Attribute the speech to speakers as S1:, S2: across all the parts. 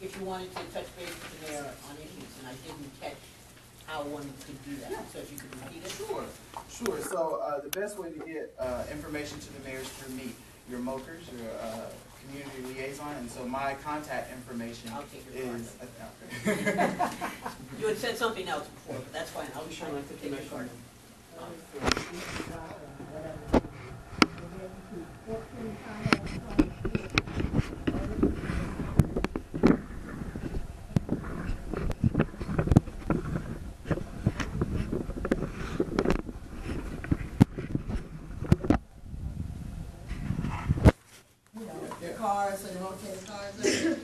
S1: if you wanted to touch base with the mayor on issues, and I didn't catch how one could do that, so if you could repeat it.
S2: Sure, sure. So, uh, the best way to get, uh, information to the mayor is through me, your MOCRS, your, uh, community liaison, and so my contact information
S1: I'll take your card.
S2: is.
S1: You had said something else before, but that's fine, I'll be sure to take your card.
S3: The cars, so they won't take the cars up?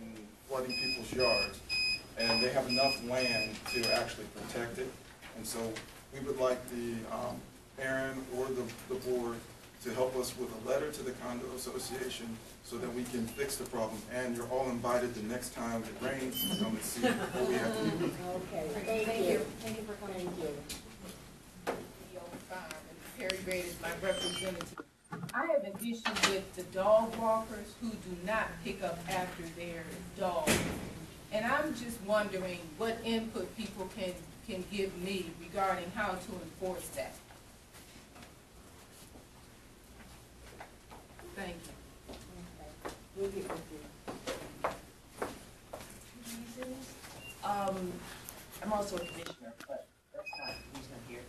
S4: and flooding people's yards. And they have enough land to actually protect it. And so we would like the, um, Aaron or the, the board to help us with a letter to the condo association so that we can fix the problem. And you're all invited the next time it rains to come and see what we have to do.
S3: Okay, thank you. Thank you for coming. Thank you.
S5: Perry Gray is my representative. I have an issue with the dog walkers who do not pick up after their dog. And I'm just wondering what input people can, can give me regarding how to enforce that. Thank you. Okay.
S3: We'll get with you.
S6: Um, I'm also a commissioner, but that's not the reason I'm here.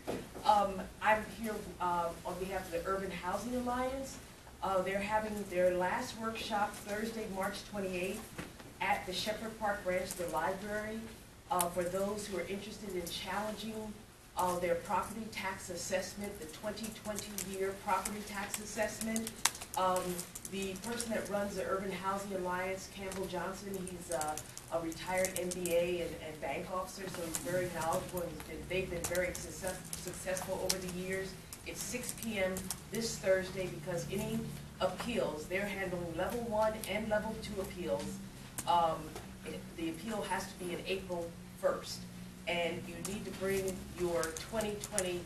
S6: Um, I'm here, um, on behalf of the Urban Housing Alliance. Uh, they're having their last workshop Thursday, March twenty-eighth at the Shepherd Park Branch, the library. Uh, for those who are interested in challenging, uh, their property tax assessment, the twenty twenty year property tax assessment. Um, the person that runs the Urban Housing Alliance, Campbell Johnson, he's, uh, a retired MBA and, and bank officer, so he's very knowledgeable, and they've been very success, successful over the years. It's six P M this Thursday, because any appeals, they're handling level one and level two appeals. Um, it- the appeal has to be in April first, and you need to bring your twenty twenty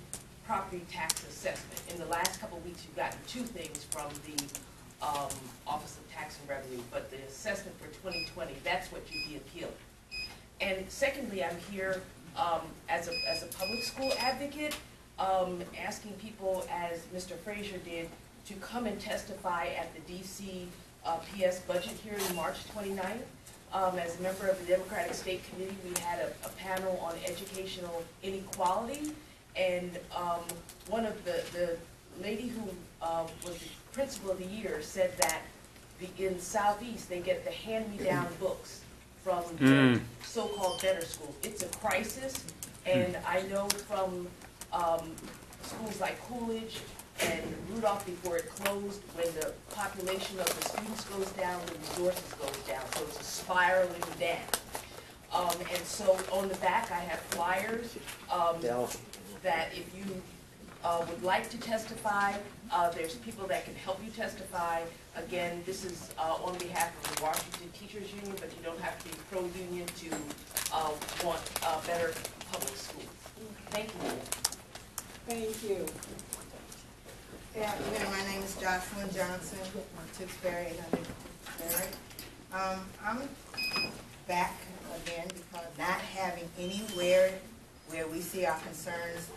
S6: property tax assessment. In the last couple weeks, you've gotten two things from the, um, Office of Tax and Revenue, but the assessment for twenty twenty, that's what you'd be appealing. And secondly, I'm here, um, as a, as a public school advocate, um, asking people, as Mr. Frazier did, to come and testify at the DC, uh, PS budget hearing March 29th. Um, as a member of the Democratic State Committee, we had a, a panel on educational inequality. And, um, one of the, the lady who, uh, was the principal of the year said that the, in Southeast, they get the hand-me-down books from the so-called better schools. It's a crisis, and I know from, um, schools like Coolidge and Rudolph before it closed, when the population of the students goes down, the resources goes down, so it's a spiraling down. Um, and so on the back, I have flyers, um, that if you, uh, would like to testify, uh, there's people that can help you testify. Again, this is, uh, on behalf of the Washington Teachers Union, but you don't have to be pro-union to, uh, want, uh, better public schools. Thank you.
S3: Thank you.
S7: Good afternoon, my name is Jocelyn Johnson, Tewkesbury, and I live in Tewkesbury. Um, I'm back again because not having anywhere where we see our concerns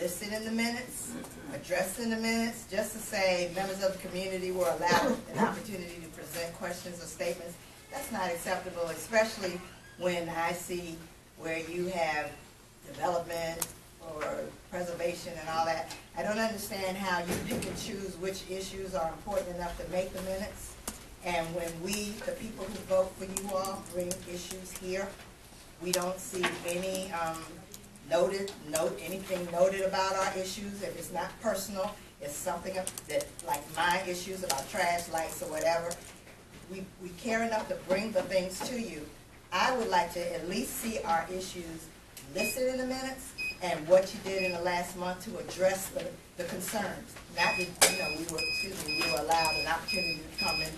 S7: listed in the minutes, addressed in the minutes, just to say members of the community were allowed an opportunity to present questions or statements. That's not acceptable, especially when I see where you have development or preservation and all that. I don't understand how you pick and choose which issues are important enough to make the minutes. And when we, the people who vote for you all, bring issues here, we don't see any, um, noted, note, anything noted about our issues. If it's not personal, it's something that, like my issues about trash, lights, or whatever. We, we care enough to bring the things to you. I would like to at least see our issues listed in the minutes and what you did in the last month to address the, the concerns. Not that, you know, we were, excuse me, we were allowed an opportunity to come and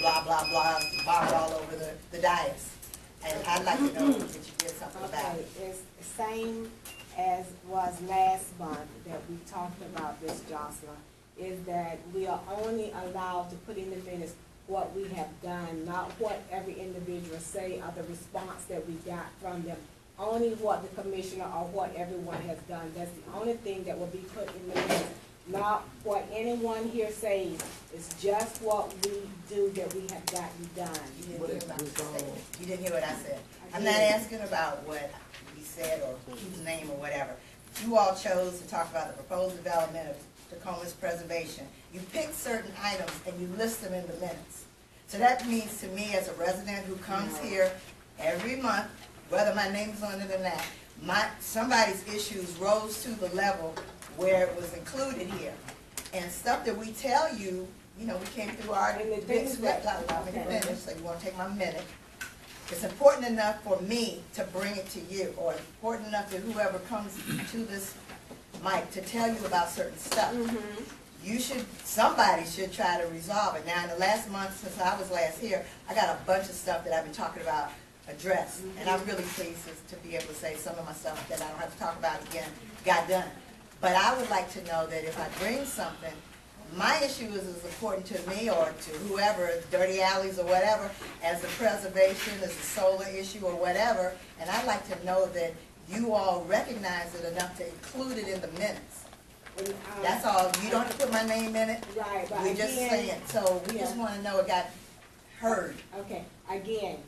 S7: blah, blah, blah, vomit all over the, the dais. And I'd like to know that you did something about it.
S3: it's the same as was last month that we talked about this, Jocelyn, is that we are only allowed to put in the minutes what we have done, not what every individual say or the response that we got from them. Only what the commissioner or what everyone has done. That's the only thing that will be put in the minutes, not what anyone here says. It's just what we do that we have gotten done.
S7: You didn't hear my statement. You didn't hear what I said.
S3: I
S7: I'm not asking about what he said or whose name or whatever. You all chose to talk about the proposed development of Takoma's preservation. You picked certain items and you list them in the minutes. So that means to me as a resident who comes here every month, whether my name's on it or not, my, somebody's issues rose to the level where it was included here. And stuff that we tell you, you know, we came through our
S3: And the
S7: big
S3: things
S7: script,
S3: that-
S7: allow me to
S3: okay.
S7: finish, so you wanna take my minute. It's important enough for me to bring it to you, or important enough to whoever comes to this mic to tell you about certain stuff.
S3: Mm-hmm.
S7: You should, somebody should try to resolve it. Now, in the last month, since I was last here, I got a bunch of stuff that I've been talking about addressed. And I'm really pleased to- to be able to say some of my stuff that I don't have to talk about again, got done. But I would like to know that if I bring something, my issue is as important to me or to whoever, dirty alleys or whatever, as the preservation, as the solar issue or whatever. And I'd like to know that you all recognize it enough to include it in the minutes.
S3: And, um,
S7: That's all. You don't have to put my name in it.
S3: Right, but
S7: We just
S3: again-
S7: saying, so we just wanna know it got heard.
S3: Okay, again,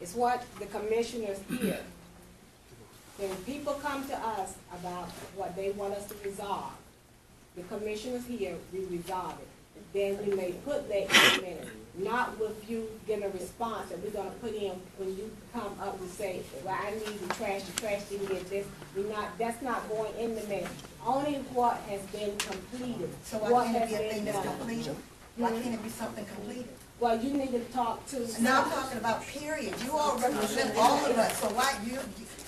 S3: it's what the commissioners hear. When people come to us about what they want us to resolve, the commissioners here, we resolve it. Then we may put that in the minutes, not with you getting a response that we're gonna put in when you come up and say, well, I need the trash, the trash didn't get this. We're not, that's not going in the minutes. Only what has been completed,
S7: So
S3: what
S7: why can't it
S3: has
S7: be a
S3: been
S7: thing that's
S3: done.
S7: completed? Why can't it be something completed?
S3: Well, you need to talk to.
S7: Now I'm talking about period. You all represent all of us, so why, you,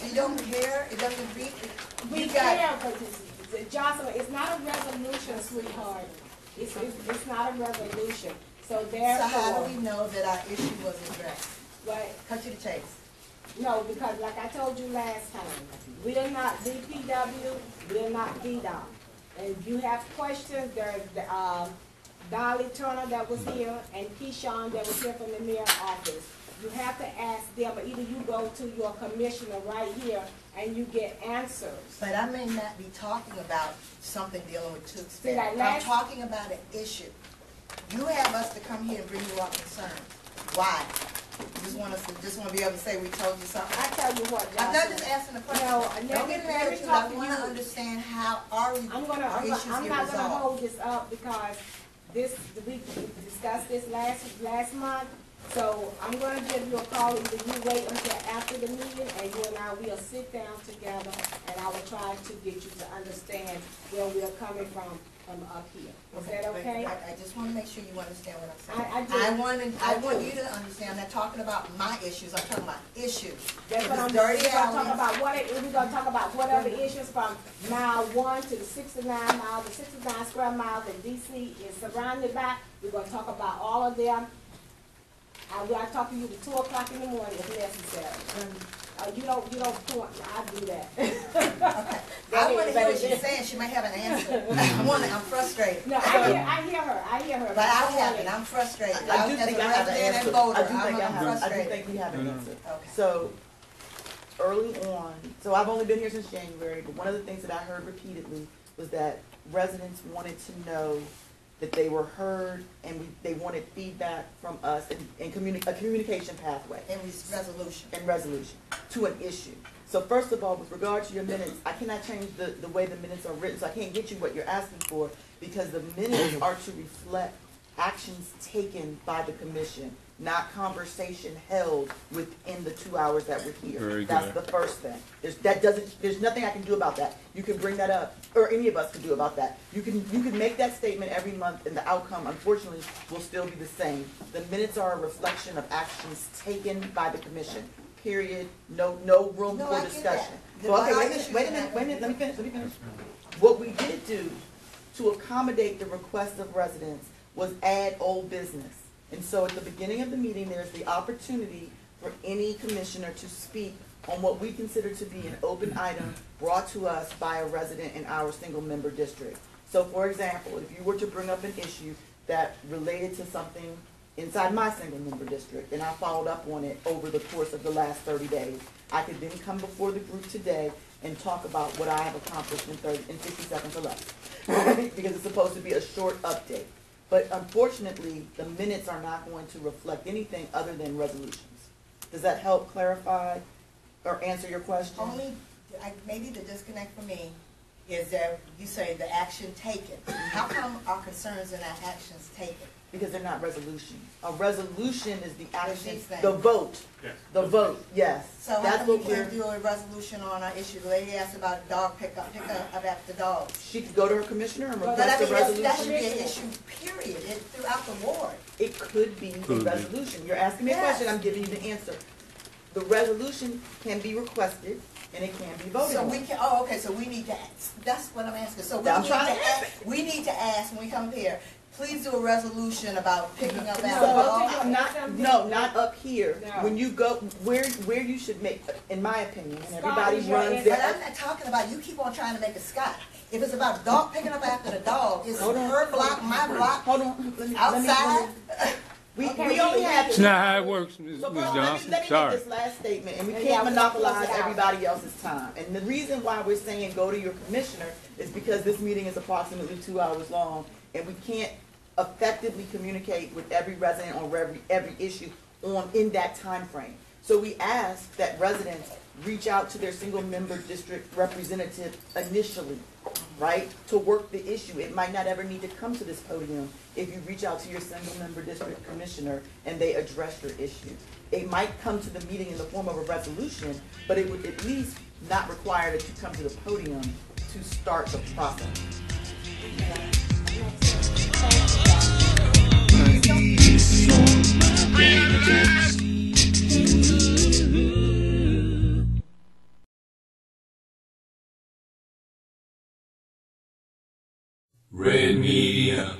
S7: you don't care? It doesn't be,
S3: We
S7: you got,
S3: but it's, Jocelyn, it's not a resolution, sweetheart. It's, it's, it's not a resolution. So
S7: so how do we know that our issue was addressed?
S3: but,
S7: Cut to the chase.
S3: no, because like I told you last time, we are not DPW, we are not DDOT. And if you have questions, there's, the, um, Dolly Turner that was here and Keyshawn that was here from the mayor's office. You have to ask them, or either you go to your commissioner right here and you get answers.
S7: But I may not be talking about something dealing with Tewkesbury.
S3: See, like
S7: I'm
S3: last-
S7: talking about an issue. You have us to come here and bring you our concerns. Why? You just want us to, just want to be able to say we told you something?
S3: I tell you what,
S7: I'm not just asking a question.
S3: No, let
S7: Don't
S3: me-
S7: get
S3: let
S7: mad
S3: me
S7: at you.
S3: talk
S7: I
S3: to
S7: want to
S3: you.
S7: understand how our,
S3: I'm gonna,
S7: our
S3: I'm,
S7: issues
S3: gonna- I'm
S7: get
S3: not gonna
S7: resolved.
S3: hold this up because this, we discussed this last, last month. So I'm gonna give you a call, either you wait until after the meeting and you and I, we'll sit down together I will try to get you to understand where we're coming from, from up here. Is that
S7: but
S3: okay?
S7: I, I just want to make sure you understand what I'm
S3: I- I
S7: saying.
S3: do.
S7: I want, to- I
S3: I
S7: want
S3: do.
S7: you to understand, I'm not talking about my issues, I'm talking about issues.
S3: That's what I'm,
S7: dirty
S3: we're gonna talk about what, it- we're gonna talk about what are the issues from mile one to the sixty-nine miles, the sixty-nine square miles that DC is surrounded by. We're gonna talk about all of them. I will, I talk to you at two o'clock in the morning if necessary. Um, Uh, you don't, you don't point, I do that.
S7: Okay. I want to hear what she's saying, she might have an answer. I want to, I'm frustrated.
S3: No, I hear, I hear her, I hear her.
S7: But I haven't,
S3: it.
S7: I'm frustrated.
S8: I do
S7: As a
S8: think I have an
S7: resident and
S8: answer. I do
S7: I'm
S8: think I
S7: I'm
S8: have, I do think we have an answer.
S7: Okay.
S8: So, early on, so I've only been here since January, but one of the things that I heard repeatedly was that residents wanted to know that they were heard and we, they wanted feedback from us and, and communi- a communication pathway
S7: And res- resolution.
S8: and resolution to an issue. So first of all, with regard to your minutes, I cannot change the, the way the minutes are written, so I can't get you what you're asking for, because the minutes are to reflect actions taken by the commission, not conversation held within the two hours that we're here.
S9: Very
S8: That's
S9: good.
S8: the first thing. There's, that doesn't, there's nothing I can do about that. You can bring that up, or any of us can do about that. You can, you can make that statement every month, and the outcome, unfortunately, will still be the same. The minutes are a reflection of actions taken by the commission, period, no, no room
S7: No,
S8: for
S7: I get
S8: discussion.
S7: that.
S8: So, okay,
S7: The
S8: wait a
S7: big
S8: minute, wait a
S7: issue
S8: minute,
S7: is
S8: wait a minute, let me finish, let me finish. What we did do to accommodate the request of residents was add old business. And so at the beginning of the meeting, there's the opportunity for any commissioner to speak on what we consider to be an open item brought to us by a resident in our single-member district. So for example, if you were to bring up an issue that related to something inside my single-member district, and I followed up on it over the course of the last thirty days, I could then come before the group today and talk about what I have accomplished in thirty, in fifty seconds or less. Because it's supposed to be a short update. But unfortunately, the minutes are not going to reflect anything other than resolutions. Does that help clarify or answer your question?
S7: Only, I, maybe the disconnect for me is that you say the action taken. How come our concerns and our actions taken?
S8: Because they're not resolutions. A resolution is the action,
S7: these things.
S8: the vote,
S9: Yes.
S8: the vote, yes.
S7: So how
S8: That's
S7: come you
S8: what we're,
S7: can't do a resolution on our issue? The lady asked about dog pickup, pickup about the dogs.
S8: she could go to her commissioner and
S7: But I
S8: request a
S7: mean, that's- that should be an issue, period, it, throughout the ward.
S8: It could be a
S9: Could be.
S8: resolution. You're asking me a question,
S7: Yes.
S8: I'm giving you the answer. The resolution can be requested and it can be voted
S7: So
S8: on.
S7: we can, oh, okay, so we need to ask, that's what I'm asking, so we
S8: I'm
S7: need to
S8: trying to
S7: ask, we need to ask when we come here, please do a resolution about picking up
S8: No,
S7: after dogs.
S8: not, no, not up here.
S3: No.
S8: When you go, where, where you should make, in my opinion, and everybody
S3: is your
S8: runs
S3: answer.
S7: But. I'm not talking about, you keep on trying to make a Scott. If it's about dog picking up after the dog, it's
S8: Hold on.
S7: her block, my block,
S8: Hold on, let me, let me.
S7: outside.
S8: let me- We,
S3: Okay,
S8: we only have.
S9: It's not how it works, Ms.
S8: So,
S9: Ms.
S8: hold on, let me,
S9: Johnson,
S8: let me make
S9: sorry.
S8: this last statement, and we
S3: And
S8: can't
S3: yeah, we're close
S8: monopolize
S3: it out.
S8: everybody else's time. And the reason why we're saying go to your commissioner is because this meeting is approximately two hours long, and we can't effectively communicate with every resident on every, every issue on, in that time frame. So we ask that residents reach out to their single-member district representative initially, right? To work the issue. It might not ever need to come to this podium if you reach out to your single-member district commissioner and they address your issue. It might come to the meeting in the form of a resolution, but it would at least not require that you come to the podium to start the process.
S10: Red Media.